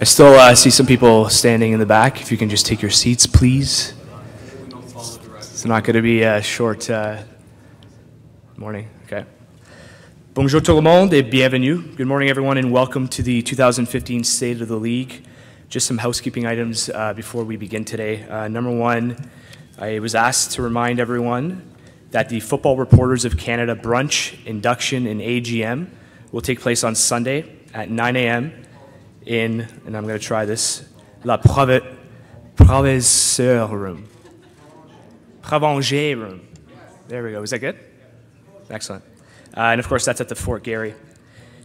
I still uh, see some people standing in the back. If you can just take your seats, please. It's not going to be a short uh, morning. Okay. Bonjour tout le monde et bienvenue. Good morning, everyone, and welcome to the 2015 State of the League. Just some housekeeping items uh, before we begin today. Uh, number one, I was asked to remind everyone that the Football Reporters of Canada brunch, induction, and AGM will take place on Sunday at 9 a.m. in, and I'm going to try this, La Prove- Proviseur Room. Provencher Room. There we go. Is that good? Excellent. Uh, and of course, that's at the Fort Garry.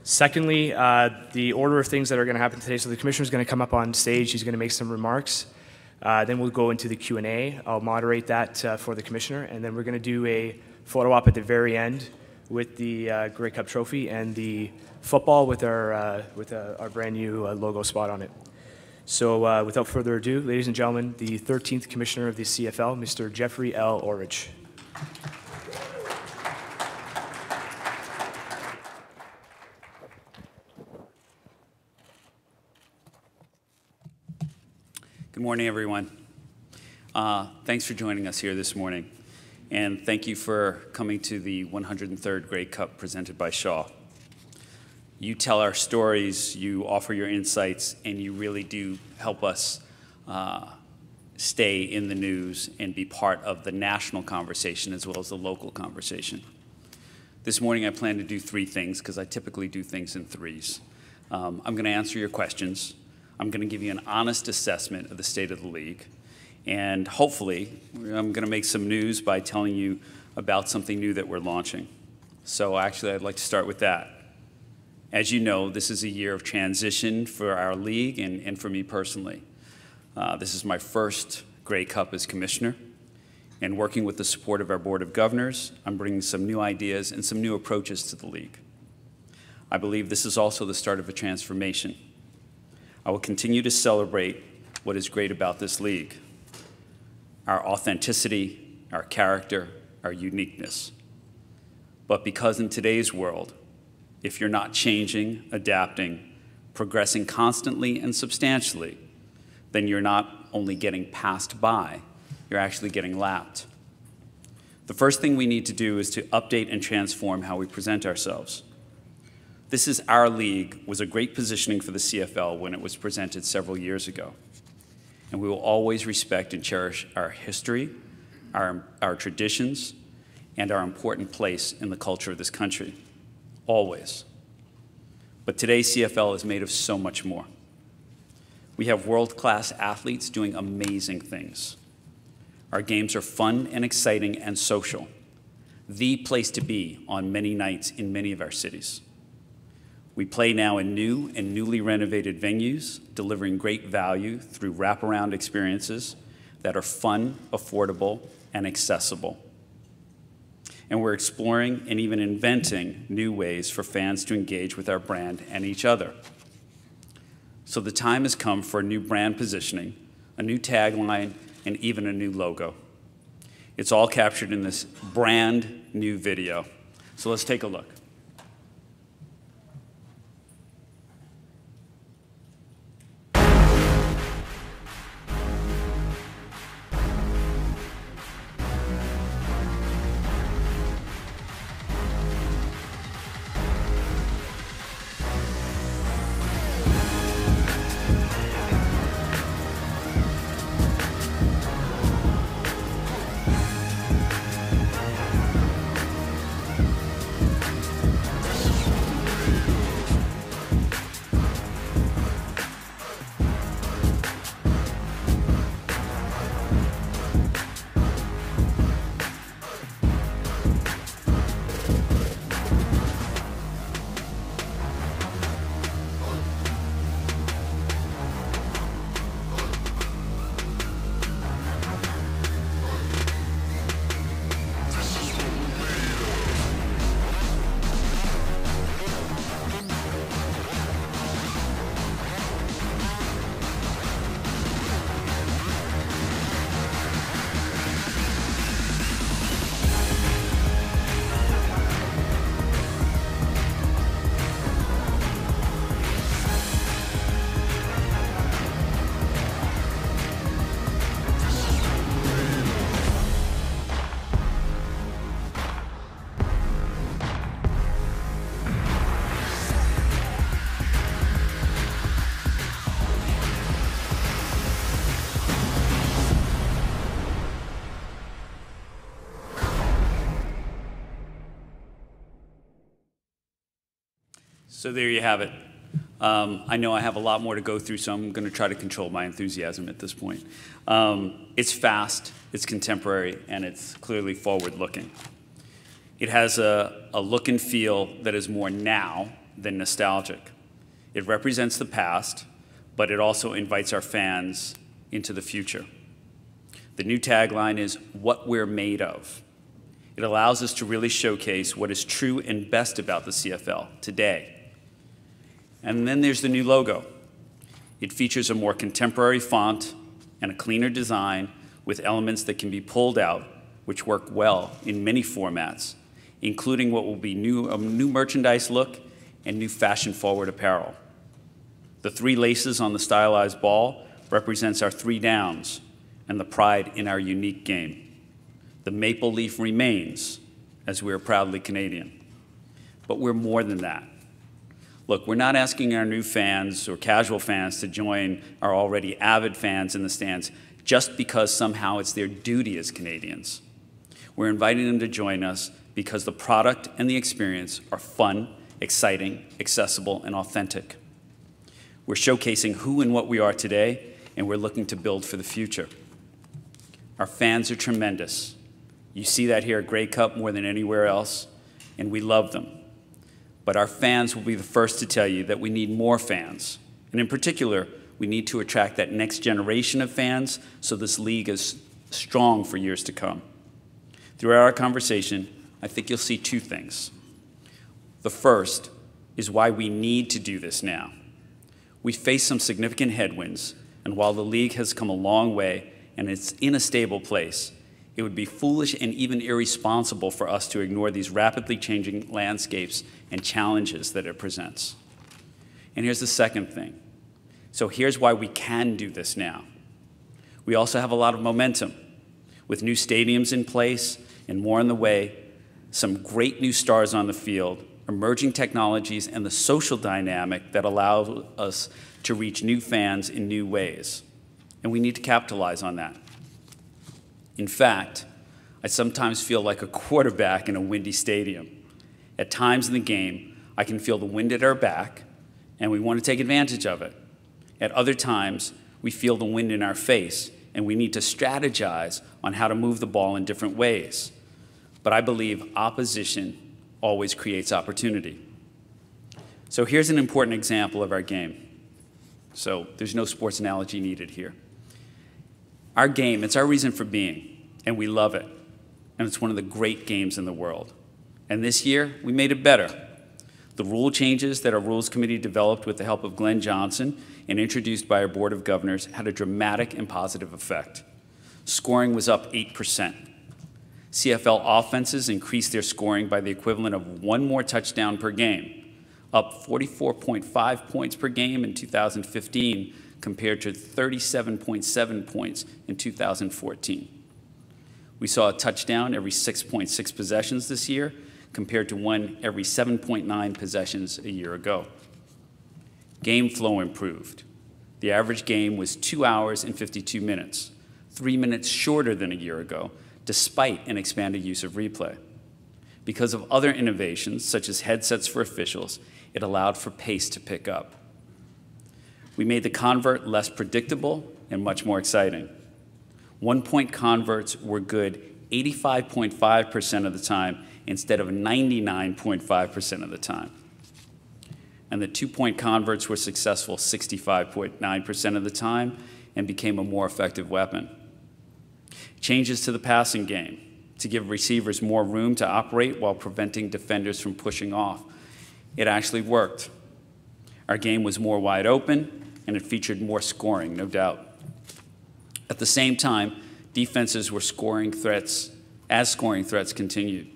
Secondly, uh, the order of things that are going to happen today. So the commissioner is going to come up on stage. He's going to make some remarks. Uh, then we'll go into the Q&A. I'll moderate that uh, for the commissioner, and then we're going to do a photo op at the very end with the uh, Grey Cup trophy and the football with our uh, with uh, our brand new uh, logo spot on it. So, uh, without further ado, ladies and gentlemen, the 13th commissioner of the CFL, Mr. Jeffrey L. Orridge. Good morning, everyone. Uh, thanks for joining us here this morning. And thank you for coming to the 103rd Grey Cup presented by Shaw. You tell our stories, you offer your insights, and you really do help us uh, stay in the news and be part of the national conversation as well as the local conversation. This morning, I plan to do three things because I typically do things in threes. Um, I'm going to answer your questions. I'm going to give you an honest assessment of the state of the league. And hopefully, I'm going to make some news by telling you about something new that we're launching. So, actually, I'd like to start with that. As you know, this is a year of transition for our league and, and for me personally. Uh, this is my first Grey Cup as commissioner. And working with the support of our Board of Governors, I'm bringing some new ideas and some new approaches to the league. I believe this is also the start of a transformation. I will continue to celebrate what is great about this league our authenticity, our character, our uniqueness. But because in today's world, if you're not changing, adapting, progressing constantly and substantially, then you're not only getting passed by, you're actually getting lapped. The first thing we need to do is to update and transform how we present ourselves. This is our league was a great positioning for the CFL when it was presented several years ago. And we will always respect and cherish our history, our, our traditions, and our important place in the culture of this country. Always. But today's CFL is made of so much more. We have world class athletes doing amazing things. Our games are fun and exciting and social, the place to be on many nights in many of our cities. We play now in new and newly renovated venues, delivering great value through wraparound experiences that are fun, affordable, and accessible. And we're exploring and even inventing new ways for fans to engage with our brand and each other. So the time has come for a new brand positioning, a new tagline, and even a new logo. It's all captured in this brand new video. So let's take a look. So there you have it. Um, I know I have a lot more to go through, so I'm going to try to control my enthusiasm at this point. Um, it's fast, it's contemporary, and it's clearly forward-looking. It has a, a look and feel that is more now than nostalgic. It represents the past, but it also invites our fans into the future. The new tagline is What We're Made Of. It allows us to really showcase what is true and best about the CFL today. And then there's the new logo. It features a more contemporary font and a cleaner design with elements that can be pulled out, which work well in many formats, including what will be new, a new merchandise look and new fashion-forward apparel. The three laces on the stylized ball represents our three downs and the pride in our unique game. The maple leaf remains, as we are proudly Canadian. But we're more than that. Look, we're not asking our new fans or casual fans to join our already avid fans in the stands just because somehow it's their duty as Canadians. We're inviting them to join us because the product and the experience are fun, exciting, accessible, and authentic. We're showcasing who and what we are today, and we're looking to build for the future. Our fans are tremendous. You see that here at Grey Cup more than anywhere else, and we love them. But our fans will be the first to tell you that we need more fans. And in particular, we need to attract that next generation of fans so this league is strong for years to come. Throughout our conversation, I think you'll see two things. The first is why we need to do this now. We face some significant headwinds, and while the league has come a long way and it's in a stable place, it would be foolish and even irresponsible for us to ignore these rapidly changing landscapes and challenges that it presents. And here's the second thing. So here's why we can do this now. We also have a lot of momentum. With new stadiums in place and more on the way, some great new stars on the field, emerging technologies, and the social dynamic that allows us to reach new fans in new ways. And we need to capitalize on that. In fact, I sometimes feel like a quarterback in a windy stadium. At times in the game, I can feel the wind at our back, and we want to take advantage of it. At other times, we feel the wind in our face, and we need to strategize on how to move the ball in different ways. But I believe opposition always creates opportunity. So here's an important example of our game. So there's no sports analogy needed here. Our game, it's our reason for being, and we love it. And it's one of the great games in the world. And this year, we made it better. The rule changes that our Rules Committee developed with the help of Glen Johnson and introduced by our Board of Governors had a dramatic and positive effect. Scoring was up 8%. CFL offenses increased their scoring by the equivalent of one more touchdown per game, up 44.5 points per game in 2015 compared to 37.7 points in 2014. We saw a touchdown every 6.6 possessions this year compared to one every 7.9 possessions a year ago. Game flow improved. The average game was 2 hours and 52 minutes, 3 minutes shorter than a year ago, despite an expanded use of replay. Because of other innovations, such as headsets for officials, it allowed for pace to pick up. We made the convert less predictable and much more exciting. One point converts were good 85.5% of the time instead of 99.5% of the time. And the two point converts were successful 65.9% of the time and became a more effective weapon. Changes to the passing game to give receivers more room to operate while preventing defenders from pushing off. It actually worked. Our game was more wide open, and it featured more scoring, no doubt. At the same time, defenses were scoring threats as scoring threats continued.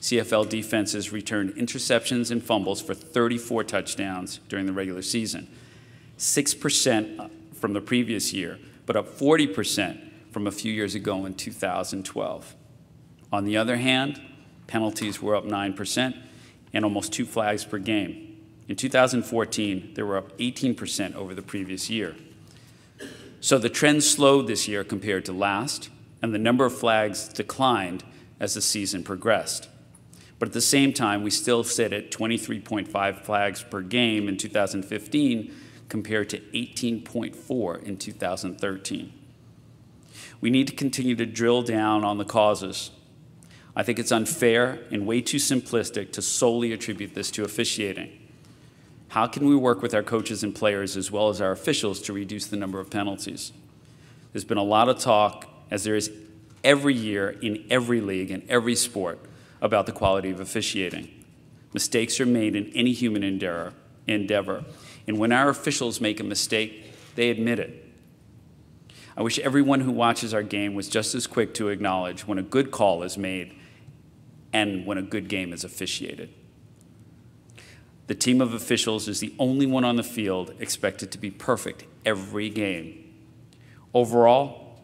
CFL defenses returned interceptions and fumbles for 34 touchdowns during the regular season, 6% from the previous year, but up 40% from a few years ago in 2012. On the other hand, penalties were up 9% and almost two flags per game. In 2014, they were up 18% over the previous year. So the trend slowed this year compared to last, and the number of flags declined as the season progressed. But at the same time, we still sit at 23.5 flags per game in 2015 compared to 18.4 in 2013. We need to continue to drill down on the causes. I think it's unfair and way too simplistic to solely attribute this to officiating. How can we work with our coaches and players as well as our officials to reduce the number of penalties? There's been a lot of talk, as there is every year in every league and every sport, about the quality of officiating. Mistakes are made in any human endeavor, and when our officials make a mistake, they admit it. I wish everyone who watches our game was just as quick to acknowledge when a good call is made and when a good game is officiated. The team of officials is the only one on the field expected to be perfect every game. Overall,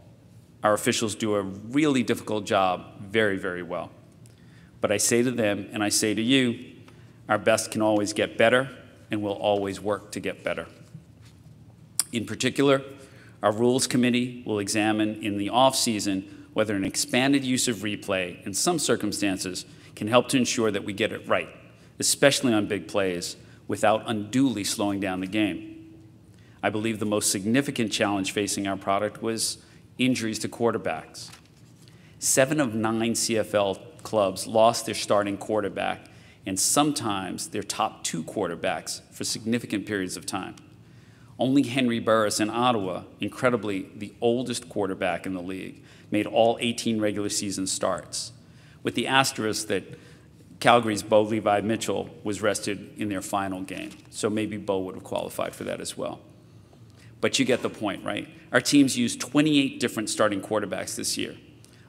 our officials do a really difficult job very, very well. But I say to them, and I say to you, our best can always get better, and we'll always work to get better. In particular, our Rules Committee will examine in the off-season whether an expanded use of replay in some circumstances can help to ensure that we get it right, especially on big plays, without unduly slowing down the game. I believe the most significant challenge facing our product was injuries to quarterbacks. Seven of nine CFL clubs lost their starting quarterback and sometimes their top two quarterbacks for significant periods of time. Only Henry Burris in Ottawa, incredibly the oldest quarterback in the league, made all 18 regular season starts, with the asterisk that Calgary's Bo Levi Mitchell was rested in their final game. So maybe Bo would have qualified for that as well. But you get the point, right? Our teams used 28 different starting quarterbacks this year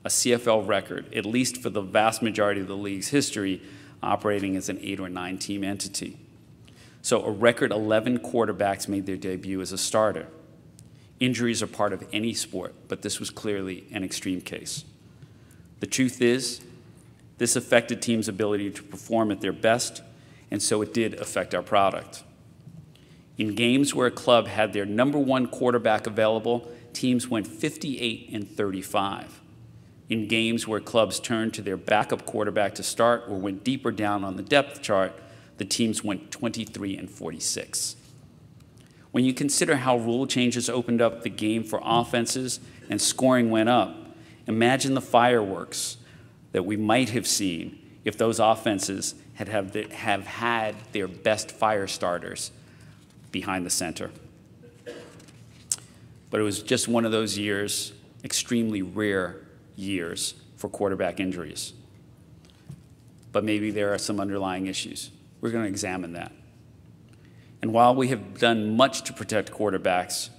a CFL record, at least for the vast majority of the league's history, operating as an eight or nine team entity. So a record 11 quarterbacks made their debut as a starter. Injuries are part of any sport, but this was clearly an extreme case. The truth is, this affected teams' ability to perform at their best, and so it did affect our product. In games where a club had their number one quarterback available, teams went 58 and 35 in games where clubs turned to their backup quarterback to start or went deeper down on the depth chart, the teams went 23 and 46. When you consider how rule changes opened up the game for offenses and scoring went up, imagine the fireworks that we might have seen if those offenses had have, have had their best fire starters behind the center. But it was just one of those years, extremely rare years for quarterback injuries. But maybe there are some underlying issues. We're going to examine that. And while we have done much to protect quarterbacks,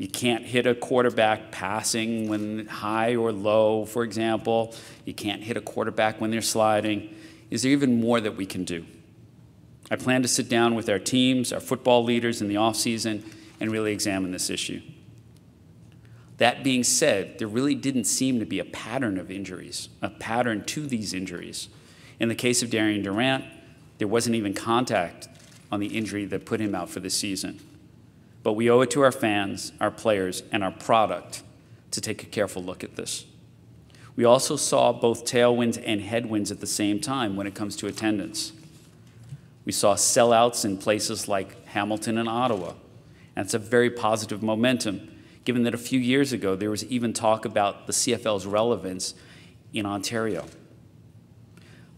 you can't hit a quarterback passing when high or low, for example. You can't hit a quarterback when they're sliding. Is there even more that we can do? I plan to sit down with our teams, our football leaders in the offseason, and really examine this issue. That being said, there really didn't seem to be a pattern of injuries, a pattern to these injuries. In the case of Darian Durant, there wasn't even contact on the injury that put him out for the season. But we owe it to our fans, our players, and our product to take a careful look at this. We also saw both tailwinds and headwinds at the same time when it comes to attendance. We saw sellouts in places like Hamilton and Ottawa, and it's a very positive momentum given that a few years ago there was even talk about the CFL's relevance in Ontario.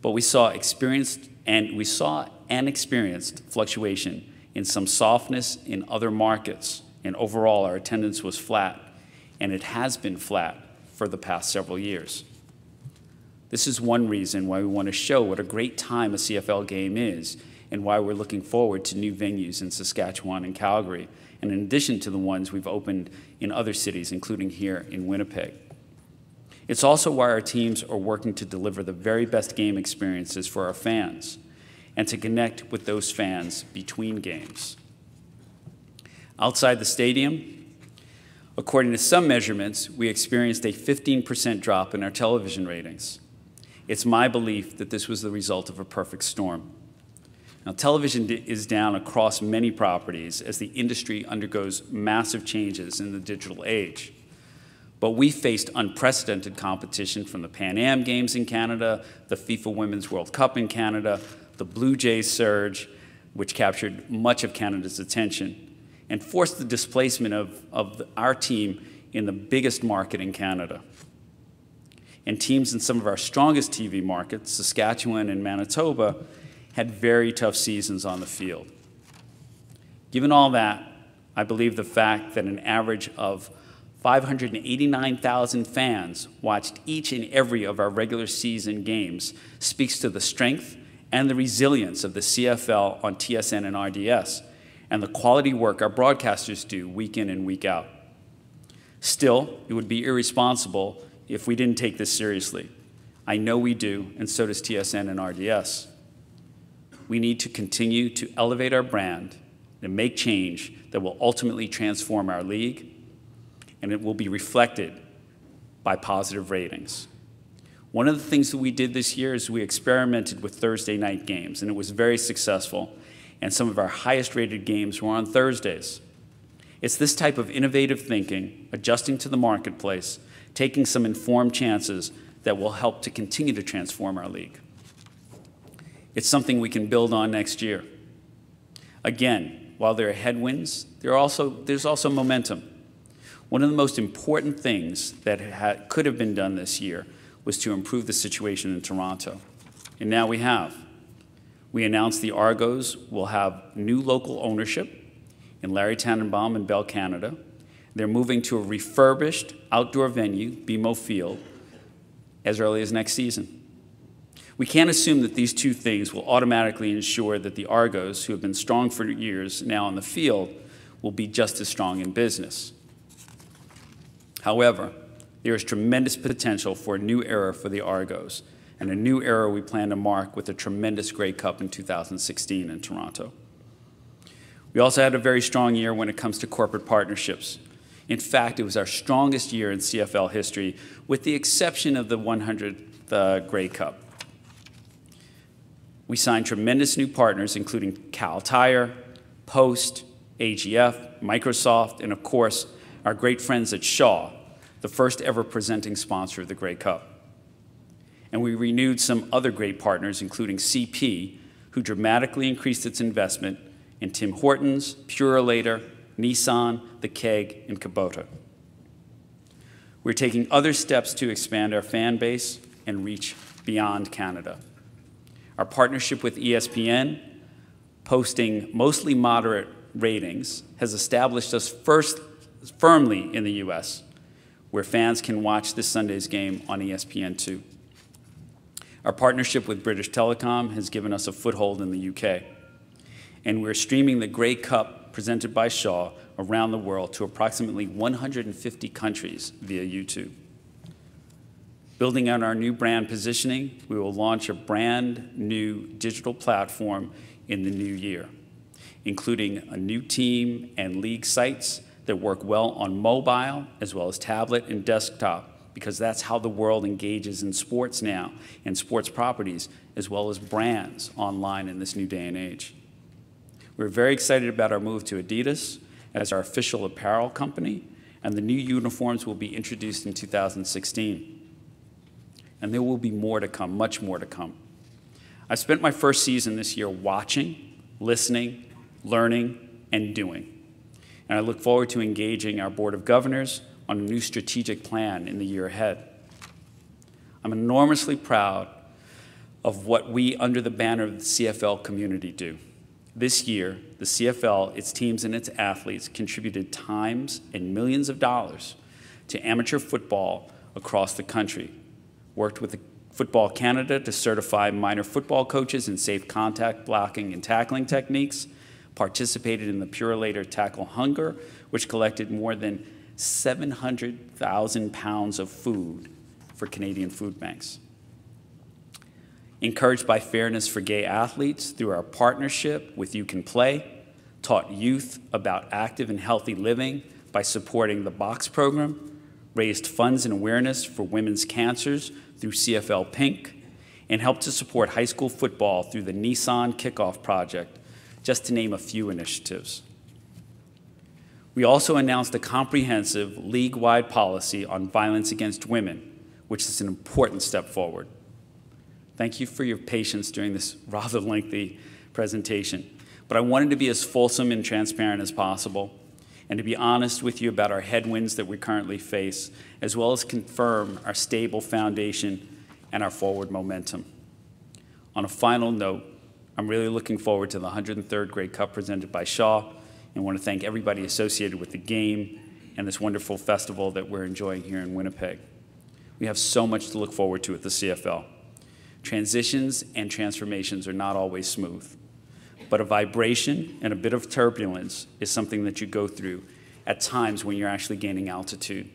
But we saw experienced and we saw and experienced fluctuation in some softness in other markets, and overall our attendance was flat, and it has been flat for the past several years. This is one reason why we want to show what a great time a CFL game is and why we're looking forward to new venues in Saskatchewan and Calgary and in addition to the ones we've opened in other cities, including here in Winnipeg. It's also why our teams are working to deliver the very best game experiences for our fans and to connect with those fans between games. Outside the stadium, according to some measurements, we experienced a 15% drop in our television ratings. It's my belief that this was the result of a perfect storm. Now, television is down across many properties as the industry undergoes massive changes in the digital age. but we faced unprecedented competition from the Pan Am Games in Canada, the FIFA Women's World Cup in Canada, the Blue Jays surge, which captured much of Canada's attention, and forced the displacement of, of our team in the biggest market in Canada. And teams in some of our strongest TV markets, Saskatchewan and Manitoba, had very tough seasons on the field. Given all that, I believe the fact that an average of 589,000 fans watched each and every of our regular season games speaks to the strength and the resilience of the CFL on TSN and RDS, and the quality work our broadcasters do week in and week out. Still, it would be irresponsible if we didn't take this seriously. I know we do, and so does TSN and RDS. We need to continue to elevate our brand and make change that will ultimately transform our league, and it will be reflected by positive ratings. One of the things that we did this year is we experimented with Thursday night games, and it was very successful. And some of our highest rated games were on Thursdays. It's this type of innovative thinking, adjusting to the marketplace, taking some informed chances that will help to continue to transform our league. It's something we can build on next year. Again, while there are headwinds, there are also, there's also momentum. One of the most important things that could have been done this year was to improve the situation in Toronto. And now we have. We announced the Argos will have new local ownership in Larry Tannenbaum and Bell Canada. They're moving to a refurbished outdoor venue, BMO Field, as early as next season. We can't assume that these two things will automatically ensure that the Argos, who have been strong for years now on the field, will be just as strong in business. However, there is tremendous potential for a new era for the Argos, and a new era we plan to mark with a tremendous Grey Cup in 2016 in Toronto. We also had a very strong year when it comes to corporate partnerships. In fact, it was our strongest year in CFL history, with the exception of the 100th uh, Grey Cup. We signed tremendous new partners, including Kal Tire, Post, AGF, Microsoft, and of course, our great friends at Shaw, the first ever presenting sponsor of the Grey Cup. And we renewed some other great partners, including CP, who dramatically increased its investment in Tim Hortons, Purolator, Nissan, The Keg, and Kubota. We're taking other steps to expand our fan base and reach beyond Canada. Our partnership with ESPN, posting mostly moderate ratings, has established us first firmly in the US where fans can watch this Sunday's game on ESPN2. Our partnership with British Telecom has given us a foothold in the UK. And we're streaming the Grey Cup presented by Shaw around the world to approximately 150 countries via YouTube. Building on our new brand positioning, we will launch a brand new digital platform in the new year, including a new team and league sites that work well on mobile as well as tablet and desktop because that's how the world engages in sports now and sports properties as well as brands online in this new day and age. We're very excited about our move to Adidas as our official apparel company, and the new uniforms will be introduced in 2016. And there will be more to come, much more to come. I spent my first season this year watching, listening, learning, and doing and I look forward to engaging our Board of Governors on a new strategic plan in the year ahead. I'm enormously proud of what we, under the banner of the CFL community, do. This year, the CFL, its teams, and its athletes contributed times and millions of dollars to amateur football across the country, worked with Football Canada to certify minor football coaches in safe contact blocking and tackling techniques, participated in the Purolator Tackle Hunger, which collected more than 700,000 pounds of food for Canadian food banks. Encouraged by Fairness for Gay Athletes through our partnership with You Can Play, taught youth about active and healthy living by supporting the BOX program, raised funds and awareness for women's cancers through CFL Pink, and helped to support high school football through the Nissan Kickoff Project just to name a few initiatives. We also announced a comprehensive league-wide policy on violence against women, which is an important step forward. Thank you for your patience during this rather lengthy presentation, but I wanted to be as fulsome and transparent as possible and to be honest with you about our headwinds that we currently face, as well as confirm our stable foundation and our forward momentum. On a final note, I'm really looking forward to the 103rd Grey Cup presented by Shaw and want to thank everybody associated with the game and this wonderful festival that we're enjoying here in Winnipeg. We have so much to look forward to at the CFL. Transitions and transformations are not always smooth, but a vibration and a bit of turbulence is something that you go through at times when you're actually gaining altitude.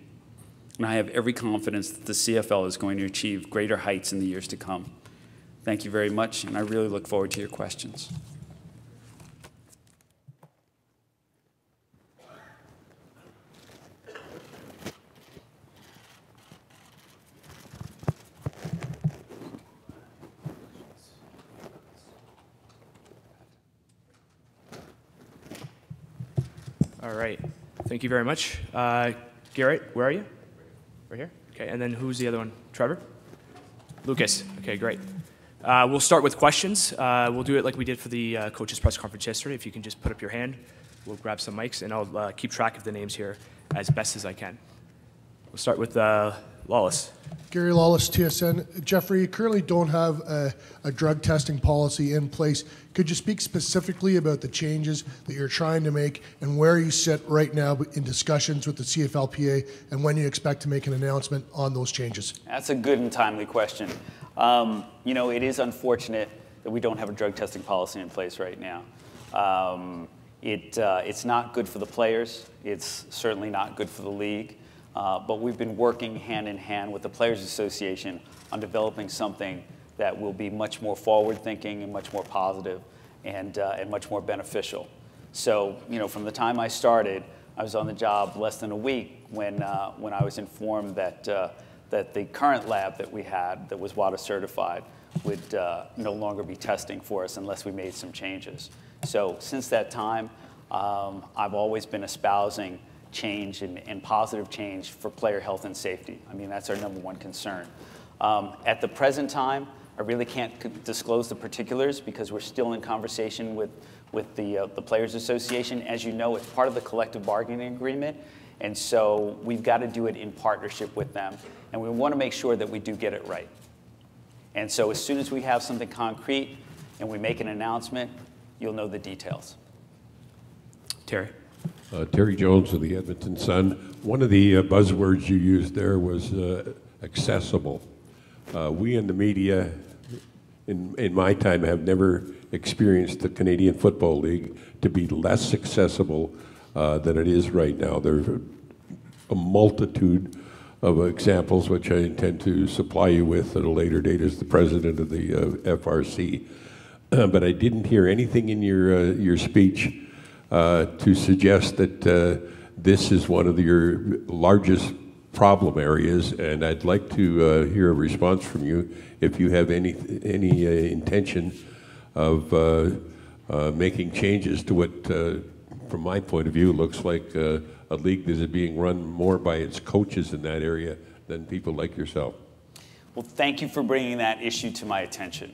And I have every confidence that the CFL is going to achieve greater heights in the years to come. Thank you very much, and I really look forward to your questions. All right. Thank you very much. Uh, Garrett, where are you? Right here? Okay, and then who's the other one? Trevor? Lucas. Okay, great. Uh, we'll start with questions. Uh, we'll do it like we did for the uh, coaches' press conference yesterday. If you can just put up your hand, we'll grab some mics, and I'll uh, keep track of the names here as best as I can. We'll start with uh, Lawless. Gary Lawless, TSN. Jeffrey, you currently don't have a, a, drug testing policy in place. Could you speak specifically about the changes that you're trying to make and where you sit right now in discussions with the CFLPA and when you expect to make an announcement on those changes? That's a good and timely question. Um, you know, it is unfortunate that we don't have a drug testing policy in place right now. Um, it, uh, it's not good for the players. It's certainly not good for the league. Uh, but we've been working hand in hand with the Players Association on developing something that will be much more forward thinking and much more positive and, uh, and much more beneficial. So, you know, from the time I started, I was on the job less than a week when, uh, when I was informed that, uh, that the current lab that we had that was WADA certified would uh, no longer be testing for us unless we made some changes. So since that time, um, I've always been espousing change and, and, positive change for player health and safety. I mean, that's our number one concern. Um, at the present time, I really can't disclose the particulars because we're still in conversation with, with the, uh, the Players Association. As you know, it's part of the collective bargaining agreement, and so we've got to do it in partnership with them, and we want to make sure that we do get it right. And so as soon as we have something concrete and we make an announcement, you'll know the details. Terry. Uh, Terry Jones of the Edmonton Sun. One of the uh, buzzwords you used there was uh, accessible. Uh, we in the media, in, in my time, have never experienced the Canadian Football League to be less accessible uh, than it is right now. There's a, a multitude of examples which I intend to supply you with at a later date as the president of the uh, FRC. but I didn't hear anything in your, your speech to suggest that uh, this is one of your largest problem areas, and I'd like to uh, hear a response from you if you have any any uh, intention of uh, uh, making changes to what, from my point of view, looks like a league that is being run more by its coaches in that area than people like yourself. Well, thank you for bringing that issue to my attention.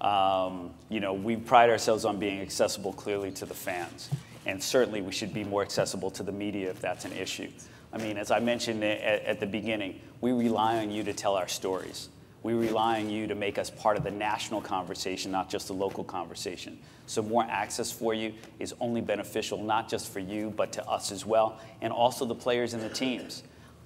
Um, you know, we pride ourselves on being accessible clearly to the fans. And certainly we should be more accessible to the media if that's an issue. I mean, as I mentioned at, at the beginning, we rely on you to tell our stories. We rely on you to make us part of the national conversation, not just the local conversation. So more access for you is only beneficial, not just for you, but to us as well, and also the players and the teams.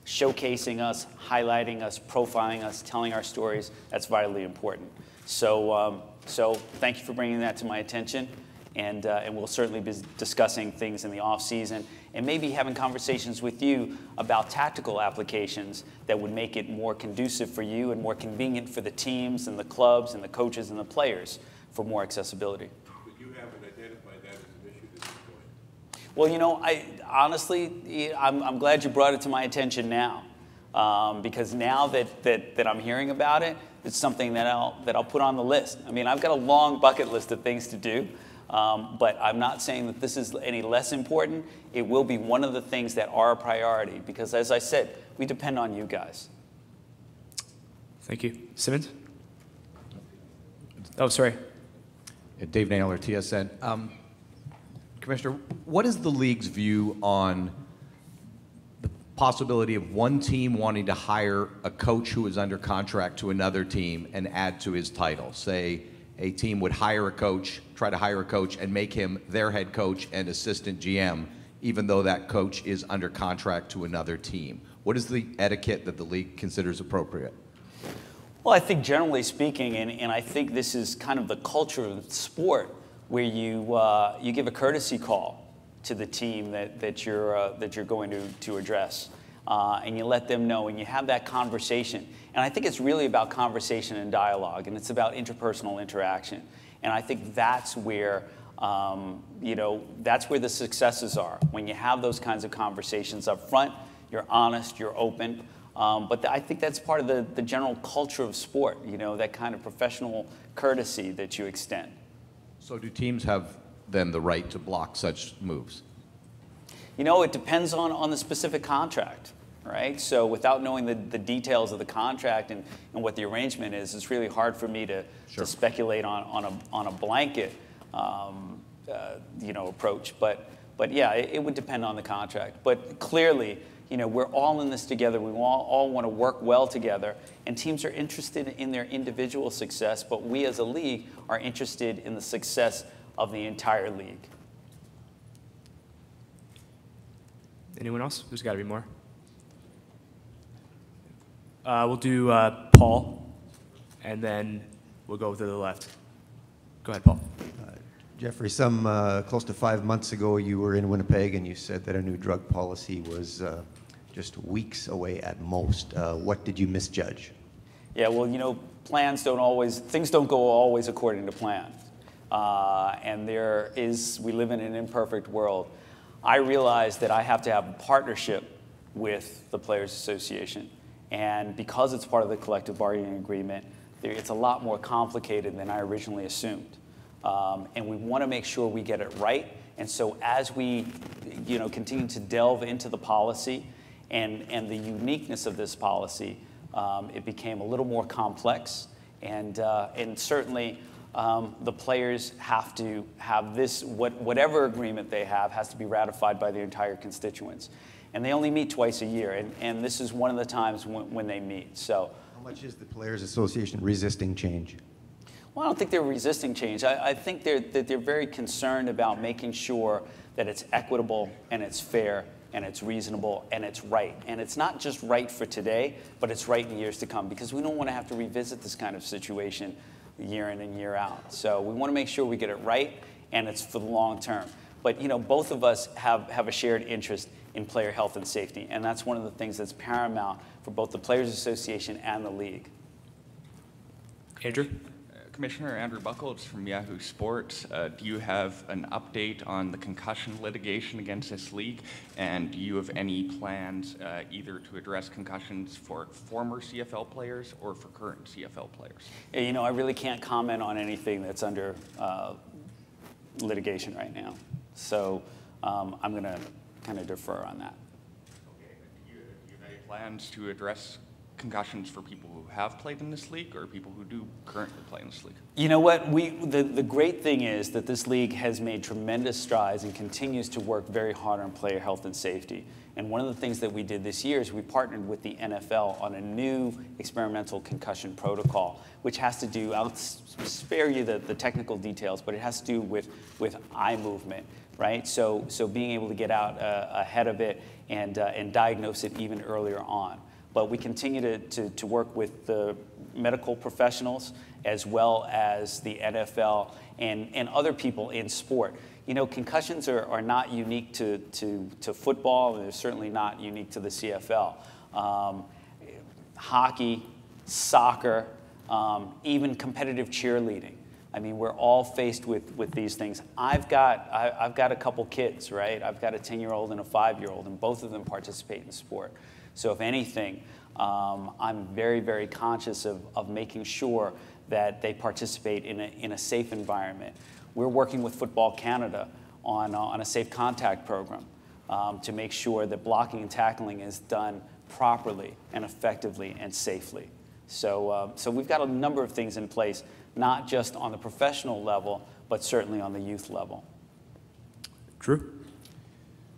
Showcasing us, highlighting us, profiling us, telling our stories, that's vitally important. So, um, so thank you for bringing that to my attention and, uh, and we'll certainly be discussing things in the off season and maybe having conversations with you about tactical applications that would make it more conducive for you and more convenient for the teams and the clubs and the coaches and the players for more accessibility. But you haven't identified that as an issue at this point. Well, you know, I honestly, I'm, I'm glad you brought it to my attention now. Um, because now that, that, that I'm hearing about it, it's something that I'll, that I'll put on the list. I mean, I've got a long bucket list of things to do. Um, but I'm not saying that this is any less important. It will be one of the things that are a priority because, as I said, we depend on you guys. Thank you. Simmons? Oh, sorry. Dave Naylor, TSN. Um, Commissioner, what is the league's view on the possibility of one team wanting to hire a coach who is under contract to another team and add to his title? Say a team would hire a coach, try to hire a coach, and make him their head coach and assistant GM, even though that coach is under contract to another team. What is the etiquette that the league considers appropriate? Well, I think generally speaking, and, and I think this is kind of the culture of the sport, where you, uh, you give a courtesy call to the team that, that, you're, uh, that you're going to, to address. Uh, and you let them know, and you have that conversation. And I think it's really about conversation and dialogue, and it's about interpersonal interaction. And I think that's where, um, you know, that's where the successes are. When you have those kinds of conversations up front, you're honest, you're open. Um, but I think that's part of the, the general culture of sport, you know, that kind of professional courtesy that you extend. So do teams have then the right to block such moves? You know, it depends on, on the specific contract, right? So without knowing the, the details of the contract and, and what the arrangement is, it's really hard for me to, Sure. to speculate on, on, a, on a blanket, um, uh, you know, approach. But, but yeah, it, it would depend on the contract. But clearly, you know, we're all in this together. We all, all want to work well together. And teams are interested in their individual success, but we as a league are interested in the success of the entire league. Anyone else? There's got to be more. Uh, we'll do uh, Paul, and then we'll go to the left. Go ahead, Paul. Jeffrey, some uh, close to five months ago, you were in Winnipeg and you said that a new drug policy was uh, just weeks away at most. Uh, what did you misjudge? Yeah, well, you know, plans don't always, things don't go always according to plan. Uh, and there is, we live in an imperfect world. I realized that I have to have a partnership with the Players Association. And because it's part of the collective bargaining agreement, it's a lot more complicated than I originally assumed. Um, and we want to make sure we get it right. And so as we, you know, continue to delve into the policy and, and the uniqueness of this policy, um, it became a little more complex. And, uh, and certainly um, the players have to have this, what, whatever agreement they have has to be ratified by their entire constituents. And they only meet twice a year, and, and this is one of the times when, when they meet. So How much is the Players Association resisting change? well, I don't think they're resisting change. I, I think they're, that they're very concerned about making sure that it's equitable and it's fair and it's reasonable and it's right. And it's not just right for today, but it's right in years to come because we don't want to have to revisit this kind of situation year in and year out. So we want to make sure we get it right and it's for the long term. But you know, both of us have, have a shared interest in player health and safety, and that's one of the things that's paramount for both the Players Association and the league. Andrew? Commissioner Andrew Bucholtz from Yahoo Sports. Uh, do you have an update on the concussion litigation against this league? And do you have any plans uh, either to address concussions for former CFL players or for current CFL players? You know, I really can't comment on anything that's under uh, litigation right now. So um, I'm going to kind of defer on that. Okay, do you, do you have any plans to address concussions for people who have played in this league or people who do currently play in this league? You know what? We, the, the great thing is that this league has made tremendous strides and continues to work very hard on player health and safety. And one of the things that we did this year is we partnered with the NFL on a new experimental concussion protocol, which has to do, I'll spare you the, the technical details, but it has to do with, with eye movement, right? So, so being able to get out uh, ahead of it and, uh, and diagnose it even earlier on. But we continue to, to, to work with the medical professionals as well as the NFL and, and other people in sport. You know, concussions are, are not unique to, to, to football, and they're certainly not unique to the CFL. Um, hockey, soccer, um, even competitive cheerleading. I mean, we're all faced with, with these things. I've got, I, I've got a couple kids, right? I've got a 10 year old and a five year old, and both of them participate in sport. So, if anything, um, I'm very, very conscious of, of making sure that they participate in a, in a safe environment. We're working with Football Canada on, uh, on a safe contact program um, to make sure that blocking and tackling is done properly and effectively and safely. So, uh, so we've got a number of things in place, not just on the professional level, but certainly on the youth level. Drew?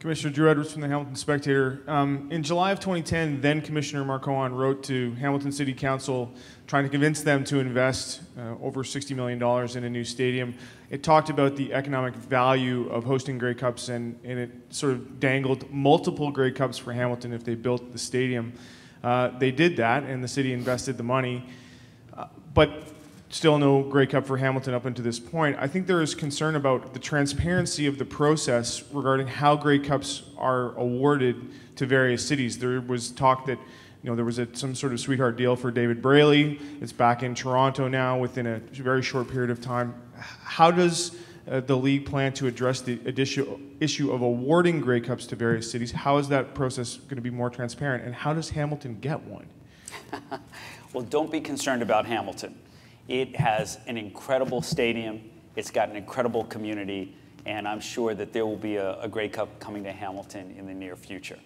Commissioner Drew Edwards from the Hamilton Spectator. Um, in July of 2010, then Commissioner Mark Cohon wrote to Hamilton City Council trying to convince them to invest uh, over $60 million in a new stadium. It talked about the economic value of hosting Grey Cups, and, and it sort of dangled multiple Grey Cups for Hamilton if they built the stadium. Uh, they did that, and the city invested the money. Uh, but still no Grey Cup for Hamilton up until this point. I think there is concern about the transparency of the process regarding how Grey Cups are awarded to various cities. There was talk that you know there was a, some sort of sweetheart deal for David Braley. It's back in Toronto now within a very short period of time. How does uh, the league plan to address the issue, issue of awarding Grey Cups to various cities? How is that process going to be more transparent, and how does Hamilton get one? well, don't be concerned about Hamilton. It has an incredible stadium. It's got an incredible community, and I'm sure that there will be a, a Grey Cup coming to Hamilton in the near future.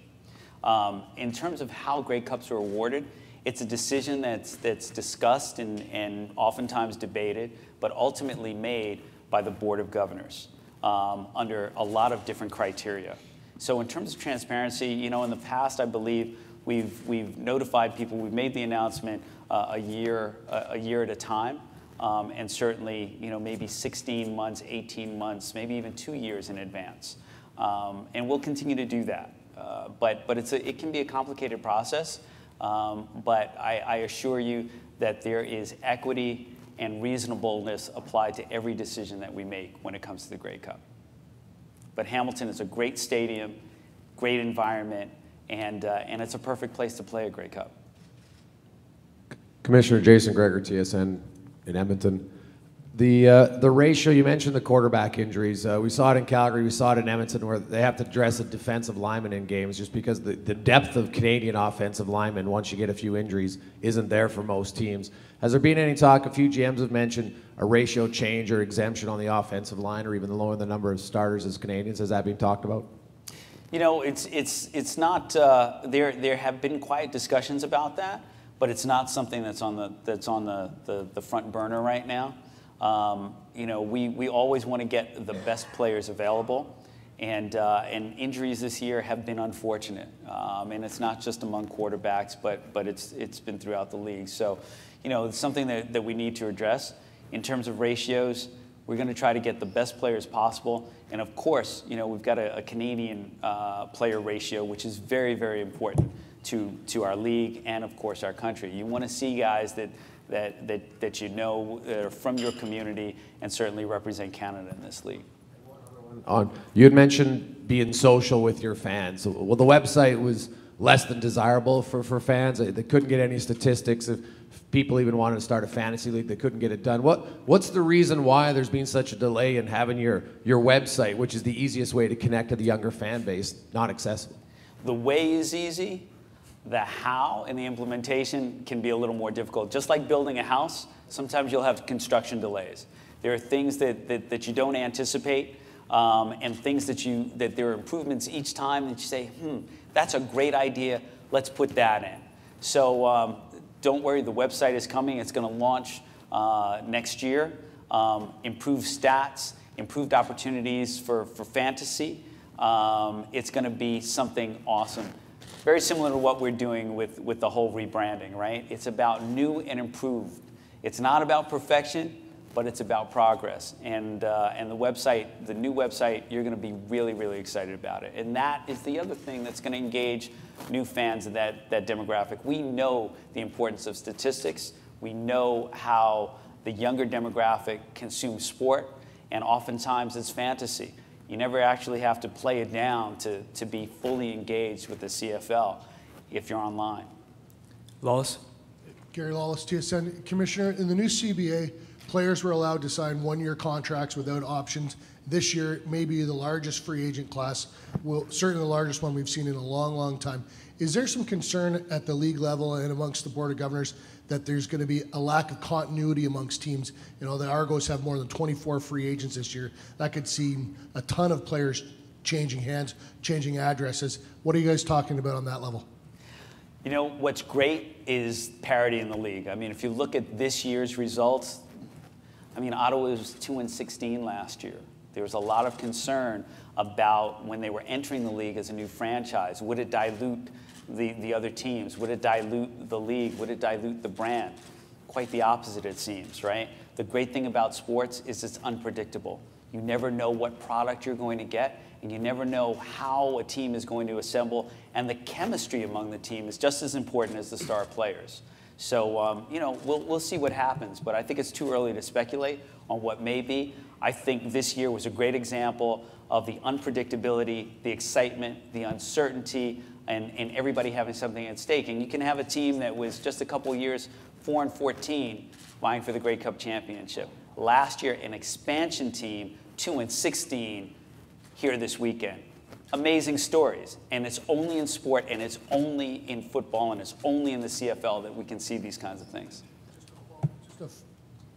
Um, in terms of how Grey Cups are awarded, it's a decision that's, that's discussed and, and oftentimes debated, but ultimately made by the Board of Governors um, under a lot of different criteria. So in terms of transparency, you know, in the past, I believe we've, we've notified people, we've made the announcement a year a year at a time. Um, and certainly, you know, maybe 16 months, 18 months, maybe even two years in advance. Um, and we'll continue to do that. Uh, but but it's a, it can be a complicated process. Um, but I, I, assure you that there is equity and reasonableness applied to every decision that we make when it comes to the Grey Cup. But Hamilton is a great stadium, great environment, and, uh, and it's a perfect place to play a Grey Cup. Commissioner Jason Gregor, TSN in Edmonton. The, uh, the ratio, you mentioned the quarterback injuries. Uh, we saw it in Calgary, we saw it in Edmonton, where they have to dress a defensive lineman in games just because the, the depth of Canadian offensive linemen, once you get a few injuries, isn't there for most teams. Has there been any talk? A few GMs have mentioned a ratio change or exemption on the offensive line or even lowering the number of starters as Canadians. Has that been talked about? You know, it's, it's, it's not, uh, there, there have been quiet discussions about that but it's not something that's on the, that's on the, the, the front burner right now. Um, you know, we, we always want to get the best players available. And, uh, and injuries this year have been unfortunate. Um, and it's not just among quarterbacks, but, but it's, it's been throughout the league. So, you know, it's something that, that we need to address. In terms of ratios, we're going to try to get the best players possible. And of course, you know, we've got a, a Canadian uh, player ratio, which is very, very important to, to our league and, of course, our country. You want to see guys that, that, that, that you know that are from your community and certainly represent Canada in this league. On, you had mentioned being social with your fans. Well, the website was less than desirable for, for fans. They couldn't get any statistics. If people even wanted to start a fantasy league, they couldn't get it done. What, what's the reason why there's been such a delay in having your, your website, which is the easiest way to connect to the younger fan base, not accessible? The way is easy the how and the implementation can be a little more difficult. Just like building a house, sometimes you'll have construction delays. There are things that, that, that you don't anticipate um, and things that you, that there are improvements each time that you say, hmm, that's a great idea, let's put that in. So um, don't worry, the website is coming. It's going to launch uh, next year. Um, improved stats, improved opportunities for, for fantasy. Um, it's going to be something awesome very similar to what we're doing with, with the whole rebranding, right? It's about new and improved. It's not about perfection, but it's about progress. And, uh, and the website, the new website, you're going to be really, really excited about it. And that is the other thing that's going to engage new fans of that, that demographic. We know the importance of statistics. We know how the younger demographic consumes sport, and oftentimes it's fantasy. You never actually have to play it down to, to be fully engaged with the CFL if you're online. Lawless? Gary Lawless, TSN. Commissioner, in the new CBA, players were allowed to sign one year contracts without options. This year, maybe the largest free agent class, will, certainly the largest one we've seen in a long, long time. Is there some concern at the league level and amongst the Board of Governors that there's going to be a lack of continuity amongst teams. You know, the Argos have more than 24 free agents this year. That could see a ton of players changing hands, changing addresses. What are you guys talking about on that level? You know, what's great is parity in the league. I mean, if you look at this year's results, I mean, Ottawa was 2 and 16 last year. There was a lot of concern about when they were entering the league as a new franchise. Would it dilute the, the other teams? Would it dilute the league? Would it dilute the brand? Quite the opposite, it seems, right? The great thing about sports is it's unpredictable. You never know what product you're going to get, and you never know how a team is going to assemble. And the chemistry among the team is just as important as the star players. So, um, you know, we'll, we'll see what happens, but I think it's too early to speculate on what may be. I think this year was a great example of the unpredictability, the excitement, the uncertainty, and, and everybody having something at stake. And you can have a team that was just a couple years, 4 and 14, vying for the Grey Cup championship. Last year, an expansion team, 2 and 16, here this weekend. Amazing stories. And it's only in sport, and it's only in football, and it's only in the CFL that we can see these kinds of things.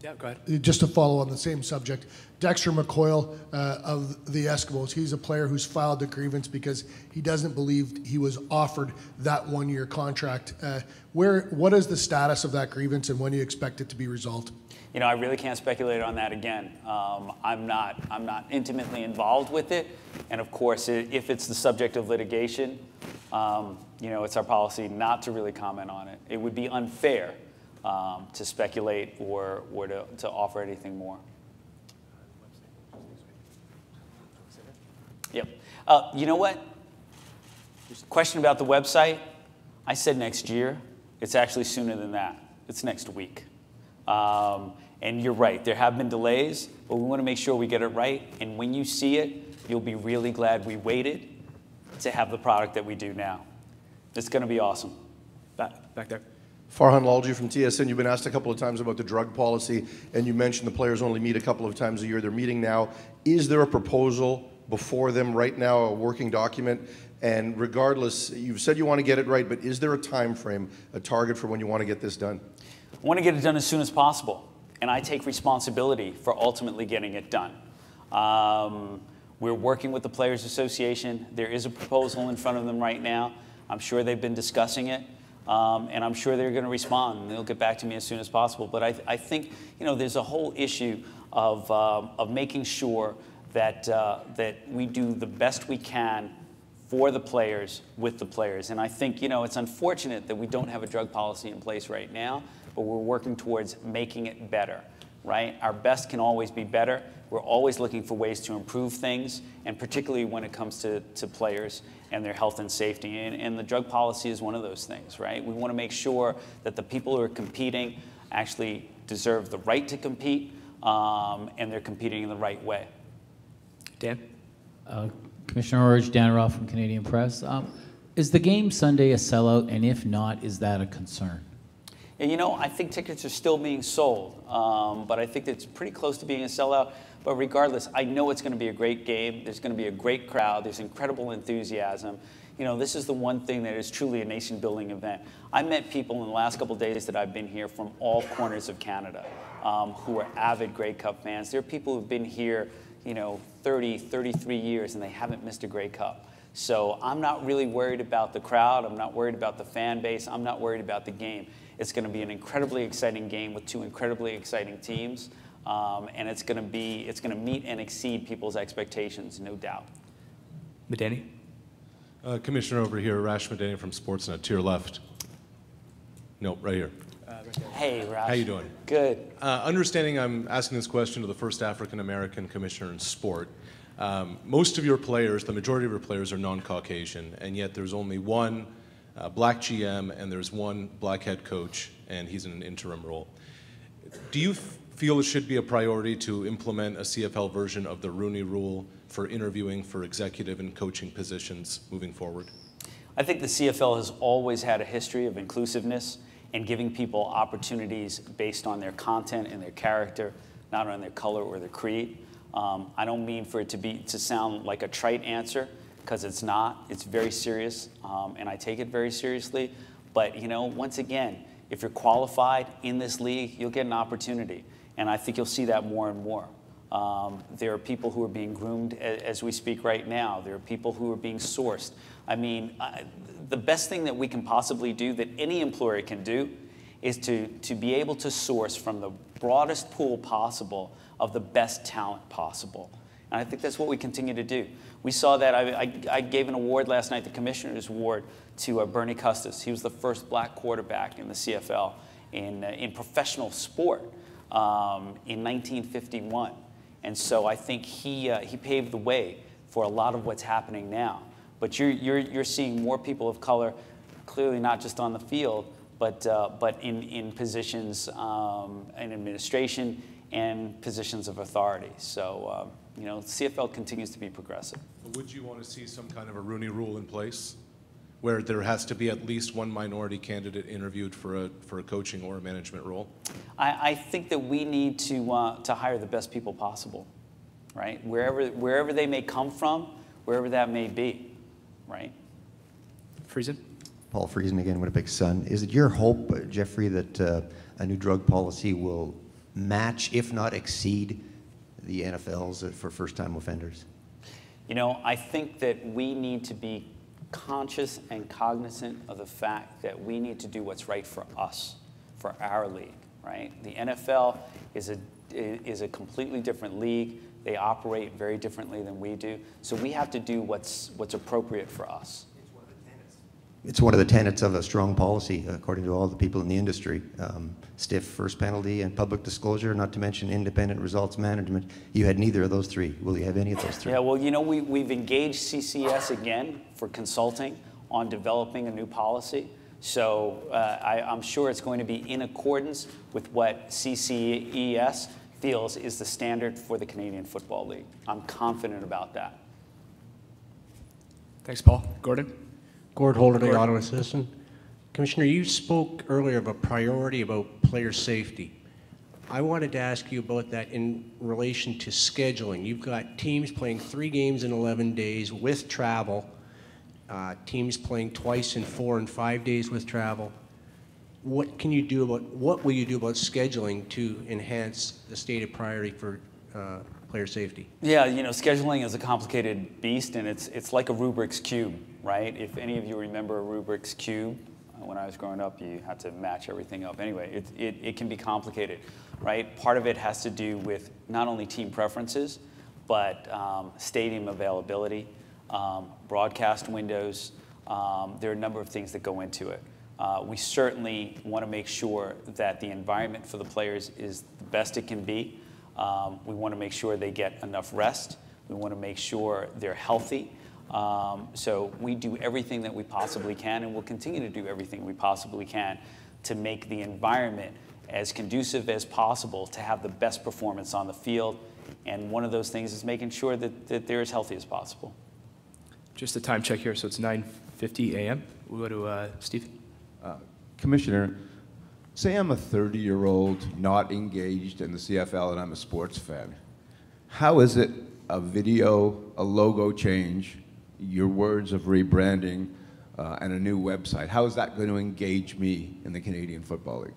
Yeah, go ahead. Just to follow on the same subject, Dexter McCoil uh, of the Eskimos, he's a player who's filed a grievance because he doesn't believe he was offered that one-year contract. Uh, where, what is the status of that grievance, and when do you expect it to be resolved? You know, I really can't speculate on that again. Um, I'm not, I'm not intimately involved with it, and of course, if it's the subject of litigation, um, you know, it's our policy not to really comment on it. It would be unfair um, to speculate or, or to, to offer anything more. Yep. Uh, you know what? Question about the website. I said next year. It's actually sooner than that. It's next week. Um, and you're right, there have been delays, but we want to make sure we get it right. And when you see it, you'll be really glad we waited to have the product that we do now. It's going to be awesome. Back, back there. Farhan Lalji from TSN. You've been asked a couple of times about the drug policy, and you mentioned the players only meet a couple of times a year. They're meeting now. Is there a proposal before them right now, a working document? And regardless, you've said you want to get it right, but is there a time frame, a target for when you want to get this done? I want to get it done as soon as possible, and I take responsibility for ultimately getting it done. Um, we're working with the Players Association. There is a proposal in front of them right now. I'm sure they've been discussing it. Um, and I'm sure they're going to respond, they'll get back to me as soon as possible. But I, I think, you know, there's a whole issue of, uh, of making sure that, uh, that we do the best we can for the players, with the players. And I think, you know, it's unfortunate that we don't have a drug policy in place right now, but we're working towards making it better, right? Our best can always be better. We're always looking for ways to improve things, and particularly when it comes to, to players and their health and safety. And, and the drug policy is one of those things, right? We want to make sure that the people who are competing actually deserve the right to compete um, and they're competing in the right way. Dan? Uh, Commissioner Orridge, Dan Ralph from Canadian Press. Um, is the game Sunday a sellout? And if not, is that a concern? Yeah, you know, I think tickets are still being sold, um, but I think it's pretty close to being a sellout. But regardless, I know it's going to be a great game. There's going to be a great crowd. There's incredible enthusiasm. You know, this is the one thing that is truly a nation building event. I met people in the last couple days that I've been here from all corners of Canada um, who are avid Grey Cup fans. There are people who've been here, you know, 30, 33 years and they haven't missed a Grey Cup. So I'm not really worried about the crowd. I'm not worried about the fan base. I'm not worried about the game. It's going to be an incredibly exciting game with two incredibly exciting teams. Um, and it's going to be it's going to meet and exceed people's expectations, no doubt. Madani? Uh, Commissioner over here, Rash Madani from Sportsnet, to your left. No, right here. Hey, Rash. How you doing? Good. Uh, understanding I'm asking this question to the first African American commissioner in sport. Um, most of your players, the majority of your players, are non-Caucasian, and yet there's only one uh, black GM and there's one black head coach, and he's in an interim role. Do you feel it should be a priority to implement a CFL version of the Rooney Rule for interviewing for executive and coaching positions moving forward? I think the CFL has always had a history of inclusiveness and giving people opportunities based on their content and their character, not on their color or their creed. Um, I don't mean for it to be to sound like a trite answer because it's not. It's very serious, um, and I take it very seriously. But you know, once again, If you're qualified in this league, you'll get an opportunity. And I think you'll see that more and more. Um, there are people who are being groomed as we speak right now. There are people who are being sourced. I mean, I, the best thing that we can possibly do, that any employer can do, is to, to be able to source from the broadest pool possible of the best talent possible. And I think that's what we continue to do. We saw that. I, I, I gave an award last night, the Commissioner's Award, to uh, Bernie Custis. He was the first black quarterback in the CFL in, uh, in professional sport um, in 1951. And so I think he, uh, he paved the way for a lot of what's happening now. But you're, you're, you're seeing more people of color, clearly not just on the field, but, uh, but in, in positions um, in administration and positions of authority. So, um, you know, CFL continues to be progressive. Would you want to see some kind of a Rooney rule in place where there has to be at least one minority candidate interviewed for a, for a coaching or a management role? I, I think that we need to, uh, to hire the best people possible, right? Wherever, wherever they may come from, wherever that may be, right? Friesen? Paul Friesen again, Winnipeg Sun. Is it your hope, uh, Jeffrey, that uh, a new drug policy will match, if not exceed, the NFL's uh, for first-time offenders? You know, I think that we need to be conscious and cognizant of the fact that we need to do what's right for us, for our league, right? The NFL is a, is a completely different league. They operate very differently than we do. So we have to do what's, what's appropriate for us. It's one of the tenets of a strong policy, according to all the people in the industry. Um, stiff first penalty and public disclosure, not to mention independent results management. You had neither of those three. Will you have any of those three? Yeah, well, you know, we, we've engaged CCES again for consulting on developing a new policy. So uh, I, I'm sure it's going to be in accordance with what CCES feels is the standard for the Canadian Football League. I'm confident about that. Thanks, Paul. Gordon? Gord Gord. Ottawa Citizen. Commissioner, you spoke earlier of a priority about player safety. I wanted to ask you about that in relation to scheduling. You've got teams playing three games in 11 days with travel, uh, teams playing twice in four and five days with travel. What can you do about, what will you do about scheduling to enhance the stated priority for uh, player safety? Yeah, you know, scheduling is a complicated beast, and it's, it's like a Rubik's Cube, right? If any of you remember Rubik's Cube, uh, when I was growing up, you had to match everything up. Anyway, it, it, it can be complicated, right? Part of it has to do with not only team preferences, but um, stadium availability, um, broadcast windows. Um, there are a number of things that go into it. Uh, we certainly want to make sure that the environment for the players is the best it can be. Um, we want to make sure they get enough rest. We want to make sure they're healthy. Um, so we do everything that we possibly can, and we'll continue to do everything we possibly can to make the environment as conducive as possible to have the best performance on the field. And one of those things is making sure that, that they're as healthy as possible. Just a time check here, so it's 9:50 a.m. We'll go to uh, Steve. Commissioner, say I'm a 30 year old not engaged in the CFL and I'm a sports fan. How is it a video, a logo change, your words of rebranding, uh, and a new website? How is that going to engage me in the Canadian Football League?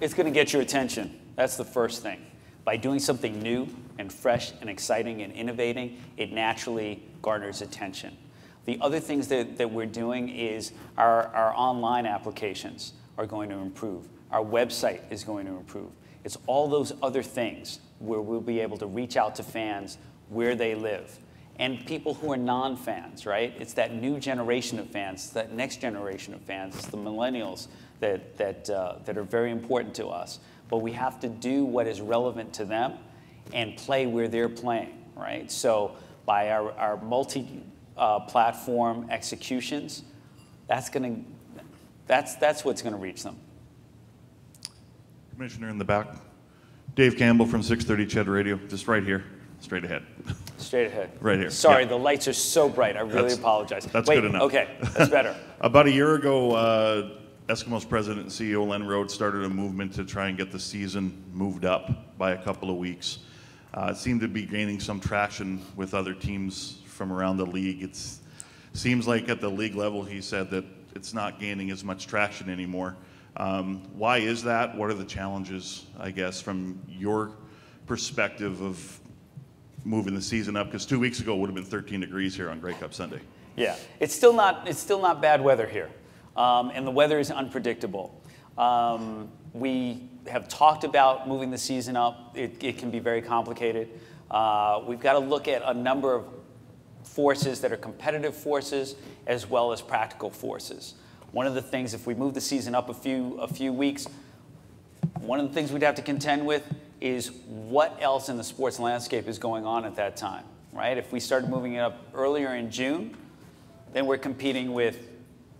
It's going to get your attention. That's the first thing. By doing something new and fresh and exciting and innovating, it naturally garners attention. The other things that, that we're doing is our, our online applications are going to improve. Our website is going to improve. It's all those other things where we'll be able to reach out to fans where they live and people who are non-fans, right? It's that new generation of fans, that next generation of fans. It's the millennials that, that, uh, that are very important to us. But we have to do what is relevant to them and play where they're playing, right? So by our, our multi-platform executions, that's to, that's, that's what's going to reach them. Commissioner in the back. Dave Campbell from 630 CHED Radio, just right here, straight ahead. Straight ahead. Right here. Sorry, Yeah. the lights are so bright. I really That's- apologize. That's Wait, good enough. Okay, that's better. About a year ago, uh, Eskimos president and CEO Len Rhodes started a movement to try and get the season moved up by a couple of weeks. Uh, it seemed to be gaining some traction with other teams from around the league. It seems like at the league level, he said that it's not gaining as much traction anymore. Um, why is that? What are the challenges, I guess, from your perspective of moving the season up? Because two weeks ago would have been 13 degrees here on Grey Cup Sunday. Yeah, it's still not, it's still not bad weather here. Um, and the weather is unpredictable. Um, we have talked about moving the season up. It, it can be very complicated. Uh, we've got to look at a number of forces that are competitive forces as well as practical forces. One of the things, if we move the season up a few, a few weeks, one of the things we'd have to contend with is what else in the sports landscape is going on at that time, right? If we started moving it up earlier in June, then we're competing with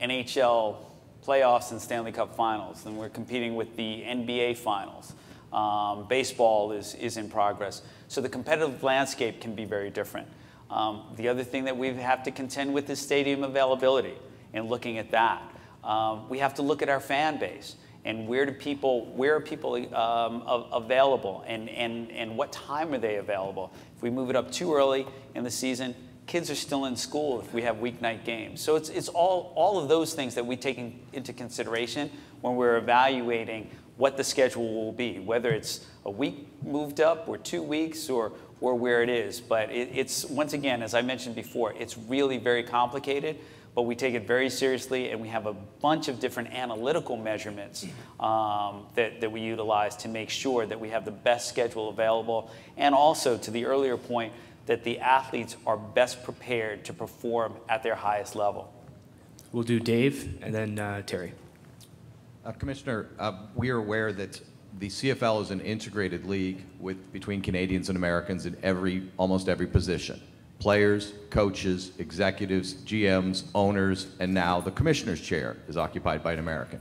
NHL playoffs and Stanley Cup finals. Then we're competing with the NBA finals. Um, baseball is, is in progress. So the competitive landscape can be very different. Um, the other thing that we have to contend with is stadium availability and looking at that. Um, we have to look at our fan base and where do people where are people um, available? And, and, and what time are they available? If we move it up too early in the season kids are still in school if we have weeknight games. So it's, it's all, all of those things that we take in, into consideration when we're evaluating what the schedule will be whether it's a week moved up or two weeks or, or where it is. But it, it's once again as i mentioned before it's really very complicated but we take it very seriously and we have a bunch of different analytical measurements um, that, that we utilize to make sure that we have the best schedule available and also to the earlier point that the athletes are best prepared to perform at their highest level. We'll do Dave and then uh, Terry. Uh, Commissioner, uh, we are aware that the CFL is an integrated league with between Canadians and Americans in every almost every position players, coaches, executives, GMs, owners, and now the commissioner's chair is occupied by an American.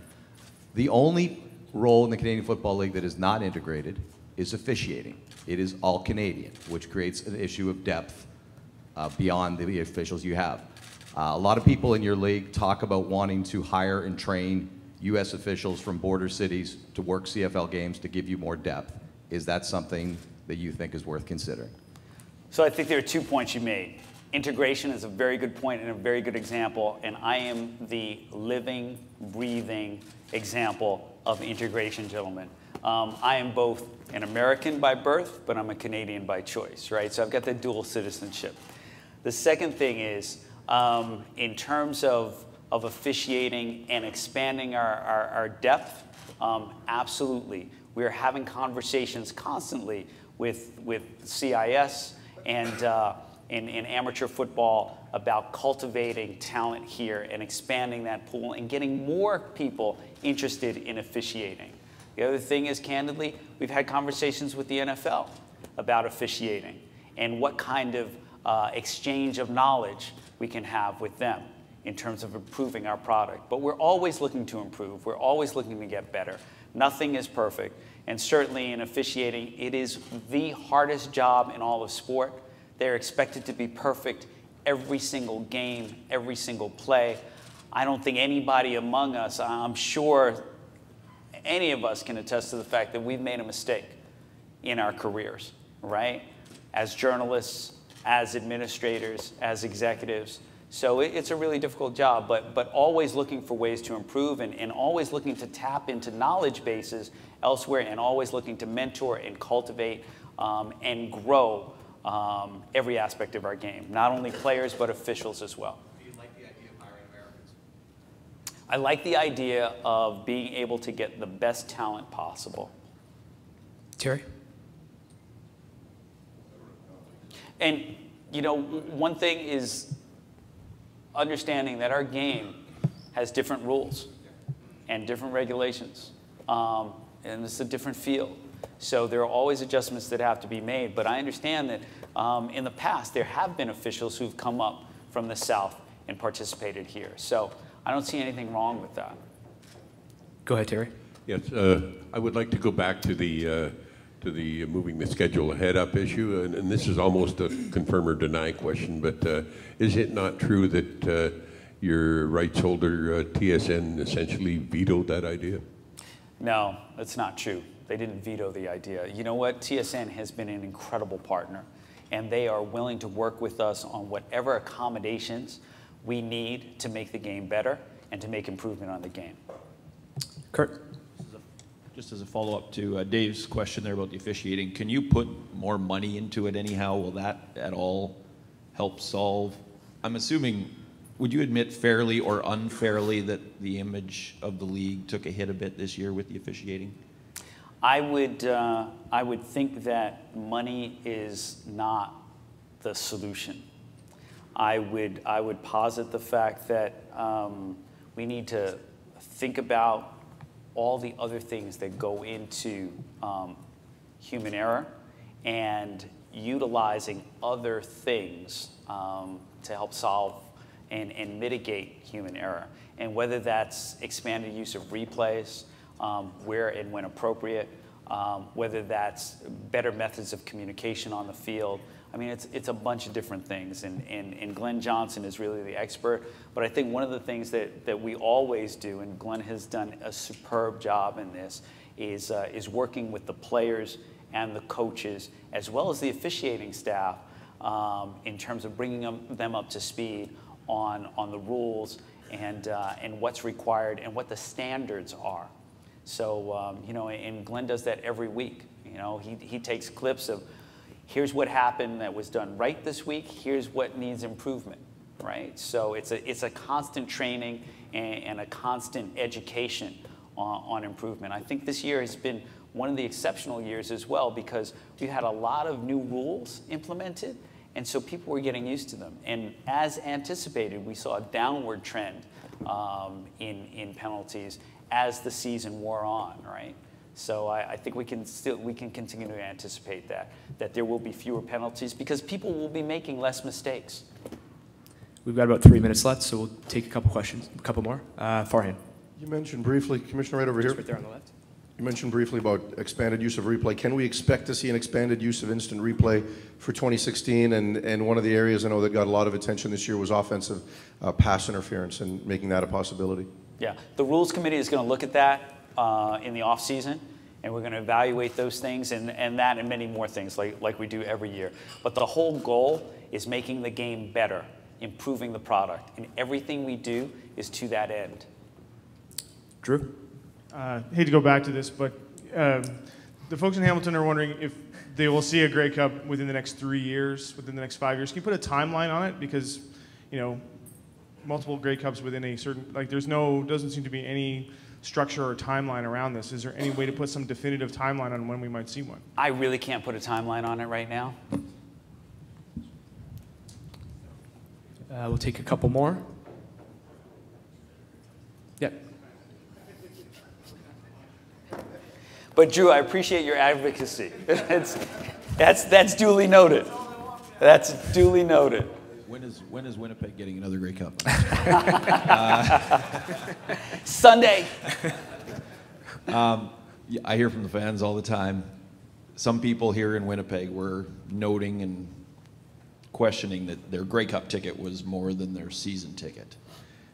The only role in the Canadian Football League that is not integrated is officiating. It is all Canadian, which creates an issue of depth uh, beyond the officials you have. Uh, a lot of people in your league talk about wanting to hire and train U.S. officials from border cities to work CFL games to give you more depth. Is that something that you think is worth considering? So I think there are two points you made. Integration is a very good point and a very good example, and I am the living, breathing example of integration, gentlemen. Um, I am both an American by birth, but I'm a Canadian by choice, right? So I've got the dual citizenship. The second thing is, um, in terms of, of officiating and expanding our, our, our depth, um, absolutely. We are having conversations constantly with, with CIS, and uh, in, in amateur football about cultivating talent here and expanding that pool and getting more people interested in officiating. The other thing is, candidly, we've had conversations with the NFL about officiating and what kind of uh, exchange of knowledge we can have with them in terms of improving our product. But we're always looking to improve. We're always looking to get better. Nothing is perfect. And certainly in officiating, it is the hardest job in all of sport. They're expected to be perfect every single game, every single play. I don't think anybody among us, I'm sure any of us can attest to the fact that we've made a mistake in our careers, right? As journalists, as administrators, as executives. So it's a really difficult job, but, but always looking for ways to improve and, and always looking to tap into knowledge bases elsewhere and always looking to mentor and cultivate um, and grow um, every aspect of our game, not only players, but officials as well. Do you like the idea of hiring Americans? I like the idea of being able to get the best talent possible. Terry? And, you know, one thing is understanding that our game has different rules and different regulations. Um, and it's a different field. So there are always adjustments that have to be made. But I understand that um, in the past, there have been officials who've come up from the South and participated here. So I don't see anything wrong with that. Go ahead, Terry. Yes, uh, I would like to go back to the uh, to the moving the schedule ahead up issue, and, and, this is almost a confirm or deny question. But uh, is it not true that uh, your rights holder uh, TSN essentially vetoed that idea? No, that's not true. They didn't veto the idea. You know what? TSN has been an incredible partner, and they are willing to work with us on whatever accommodations we need to make the game better and to make improvement on the game. Kurt. Just as a follow-up to uh, Dave's question there about the officiating, can you put more money into it anyhow? Will that at all help solve? I'm assuming, would you admit fairly or unfairly that the image of the league took a hit a bit this year with the officiating? I would, uh, I would think that money is not the solution. I would, I would posit the fact that um, we need to think about all the other things that go into um, human error and utilizing other things um, to help solve and, and mitigate human error. And whether that's expanded use of replays, um, where and when appropriate, um, whether that's better methods of communication on the field. I mean, it's, it's a bunch of different things, and, and, and Glen Johnson is really the expert. But I think one of the things that, that we always do, and Glen has done a superb job in this, is, uh, is working with the players and the coaches, as well as the officiating staff, um, in terms of bringing them, them up to speed on, on the rules and, uh, and what's required and what the standards are. So, um, you know, and Glen does that every week. You know, he, he takes clips of here's what happened that was done right this week, here's what needs improvement, right? So it's a, it's a constant training and, and a constant education on, on improvement. I think this year has been one of the exceptional years as well because we had a lot of new rules implemented and so people were getting used to them. And as anticipated, we saw a downward trend um, in, in penalties as the season wore on, right? So I, I, think we can still we can continue to anticipate that that there will be fewer penalties because people will be making less mistakes. We've got about three minutes left, so we'll take a couple questions, a couple more. Uh, Farhan. You mentioned briefly, Commissioner, right over here. right there on the left. You mentioned briefly about expanded use of replay. Can we expect to see an expanded use of instant replay for 2016? And, and one of the areas I know that got a lot of attention this year was offensive uh, pass interference and making that a possibility. Yeah, the Rules Committee is going to look at that uh, in the off season, and we're going to evaluate those things and, and that and many more things like, like we do every year. But the whole goal is making the game better, improving the product, and everything we do is to that end. Drew? uh, hate to go back to this, but um, the folks in Hamilton are wondering if they will see a Grey Cup within the next three years, within the next five years. Can you put a timeline on it? Because, you know, multiple Grey Cups within a certain, like, there's no, doesn't seem to be any structure or timeline around this. Is there any way to put some definitive timeline on when we might see one? I really can't put a timeline on it right now. Uh, we'll take a couple more. Yep. But Drew, I appreciate your advocacy. that's, that's, that's duly noted. That's duly noted. When is, when is Winnipeg getting another Grey Cup? uh, Sunday. Um, I hear from the fans all the time. Some people here in Winnipeg were noting and questioning that their Grey Cup ticket was more than their season ticket.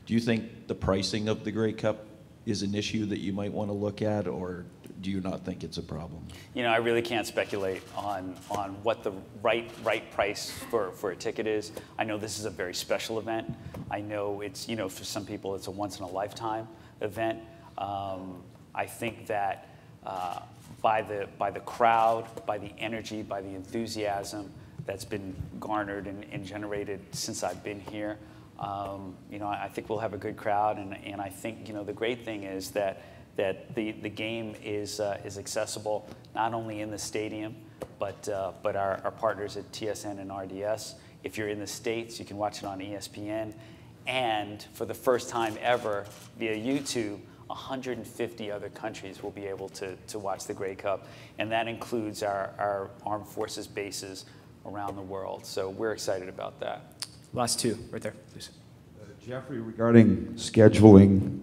Do you think the pricing of the Grey Cup is an issue that you might want to look at, or do you not think it's a problem? You know, I really can't speculate on, on what the right, right price for, for a ticket is. I know this is a very special event. I know it's, you know, for some people it's a once in a lifetime event. Um, I think that uh, by, the, by the crowd, by the energy, by the enthusiasm that's been garnered and, and generated since I've been here, um, you know, I think we'll have a good crowd. And, and I think, you know, the great thing is that that the, the game is, uh, is accessible not only in the stadium, but, uh, but our, our partners at TSN and RDS. If you're in the States, you can watch it on ESPN. And for the first time ever, via YouTube, 150 other countries will be able to, to watch the Grey Cup. And that includes our, our armed forces bases around the world. So we're excited about that. Last two, right there, please. Uh, Jeffrey, regarding scheduling,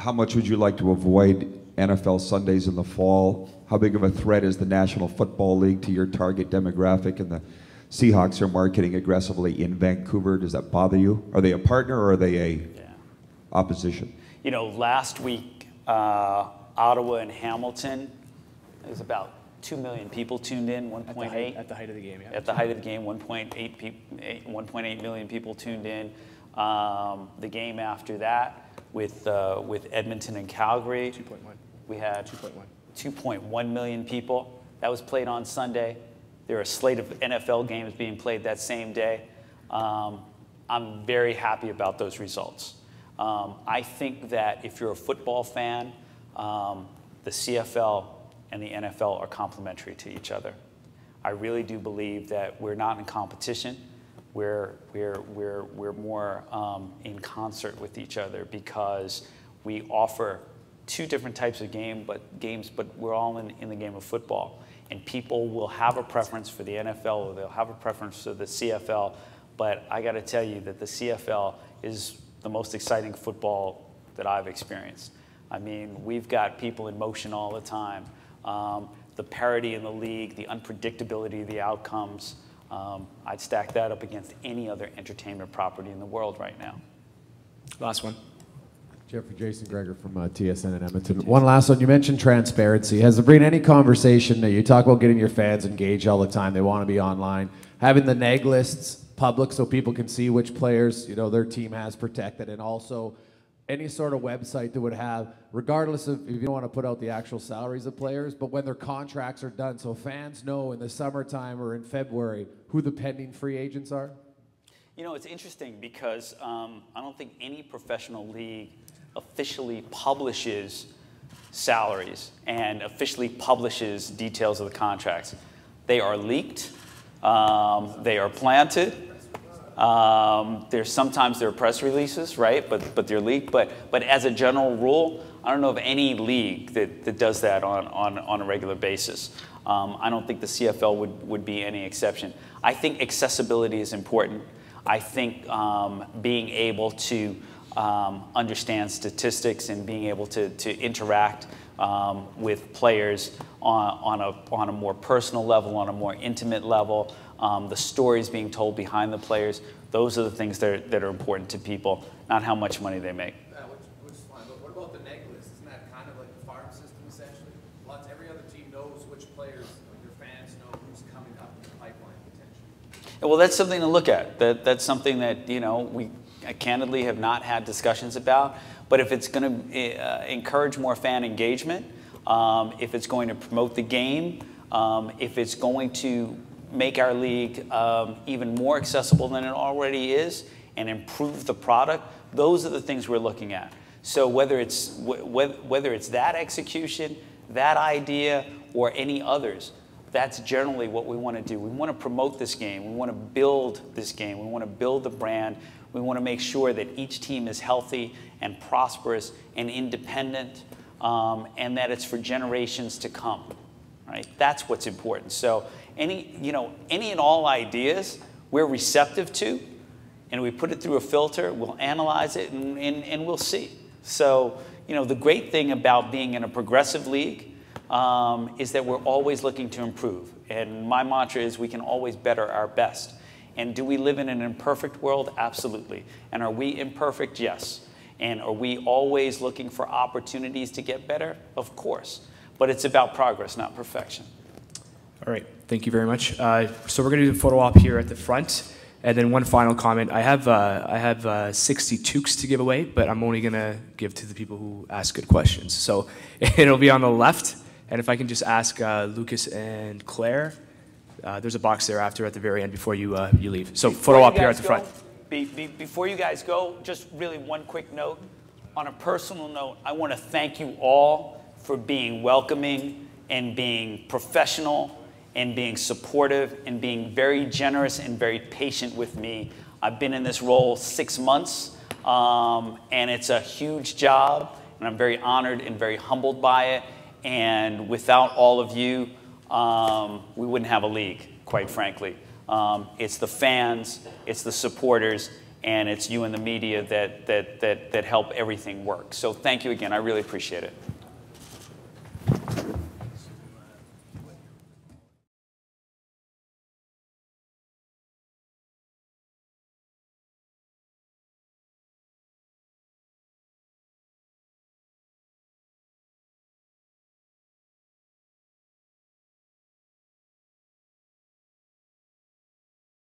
how much would you like to avoid NFL Sundays in the fall? How big of a threat is the National Football League to your target demographic? And the Seahawks are marketing aggressively in Vancouver. Does that bother you? Are they a partner or are they a yeah. opposition? You know, last week, uh, Ottawa and Hamilton, there was about 2 million people tuned in, 1.8. At, the height of the game, yeah. At the height of the game, 1.8 1.8 million people tuned in. Um, the game after that, with, uh, with Edmonton and Calgary. 2.1. We had 2.1. 2.1 million people. That was played on Sunday. There are a slate of NFL games being played that same day. Um, I'm very happy about those results. Um, I think that if you're a football fan, um, the CFL and the NFL are complementary to each other. I really do believe that we're not in competition. We're, we're, we're, we're more um, in concert with each other because we offer two different types of game, but games, but we're all in, in the game of football. And people will have a preference for the NFL or they'll have a preference for the CFL. But I got to tell you that the CFL is the most exciting football that I've experienced. I mean, we've got people in motion all the time. Um, the parity in the league, the unpredictability of the outcomes. Um, I'd stack that up against any other entertainment property in the world right now. Last one. Jeffrey Jason Gregor from uh, TSN in Edmonton. One last one. You mentioned transparency. Has there been any conversation that you talk about getting your fans engaged all the time? They want to be online. Having the neg lists public so people can see which players you know their team has protected, and also any sort of website that would have, regardless of if you don't want to put out the actual salaries of players, but when their contracts are done, so fans know in the summertime or in February who the pending free agents are. You know, it's interesting because um, I don't think any professional league officially publishes salaries and officially publishes details of the contracts. They are leaked, um, they are planted. Um, there's sometimes there are press releases, right? But but they're leaked. But but as a general rule, I don't know of any league that, that does that on, on, on a regular basis. Um, I don't think the CFL would, would be any exception. I think accessibility is important. I think um, being able to um, understand statistics and being able to, to interact um, with players on, on, a, on a more personal level, on a more intimate level, um, the stories being told behind the players, those are the things that are, that are important to people, not how much money they make. Yeah, which, which is fine, but what about the list? Isn't that kind of like the farm system essentially? Lots, every other team knows which players, like their fans know who's coming up in the pipeline potentially. Well, that's something to look at. That, that's something that, you know, we candidly have not had discussions about. But if it's going to uh, encourage more fan engagement, um, if it's going to promote the game, um, if it's going to make our league um, even more accessible than it already is and improve the product, those are the things we're looking at. So whether it's, wh whether it's that execution, that idea, or any others, that's generally what we want to do. We want to promote this game. We want to build this game. We want to build the brand. We want to make sure that each team is healthy and prosperous and independent um, and that it's for generations to come. Right? That's what's important. So any, you know, any and all ideas we're receptive to, and we put it through a filter, we'll analyze it, and, and, and we'll see. So, you know, the great thing about being in a progressive league um, is that we're always looking to improve. And my mantra is we can always better our best. And do we live in an imperfect world? Absolutely. And are we imperfect? Yes. And are we always looking for opportunities to get better? Of course. But it's about progress, not perfection. All right. Thank you very much. Uh, so we're going to do the photo op here at the front. And then one final comment. I have, uh, I have uh, 60 toques to give away, but I'm only going to give to the people who ask good questions. So it'll be on the left. And if I can just ask uh, Lucas and Claire, uh, there's a box there after at the very end before you, uh, you leave. So Before photo op here at the front. Be, be, before you guys go, just really one quick note. On a personal note, I want to thank you all for being welcoming and being professional and being supportive and being very generous and very patient with me. I've been in this role six months, um, and it's a huge job, and I'm very honored and very humbled by it. And without all of you, um, we wouldn't have a league, quite frankly. Um, it's the fans, it's the supporters, and it's you and the media that, that, that, that help everything work. So thank you again. I really appreciate it.